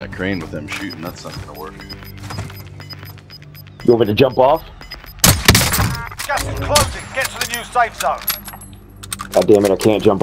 That crane with them shooting, that's not gonna work. You want me to jump off? Gas is closing. Get to the new safe zone. God damn it, I can't jump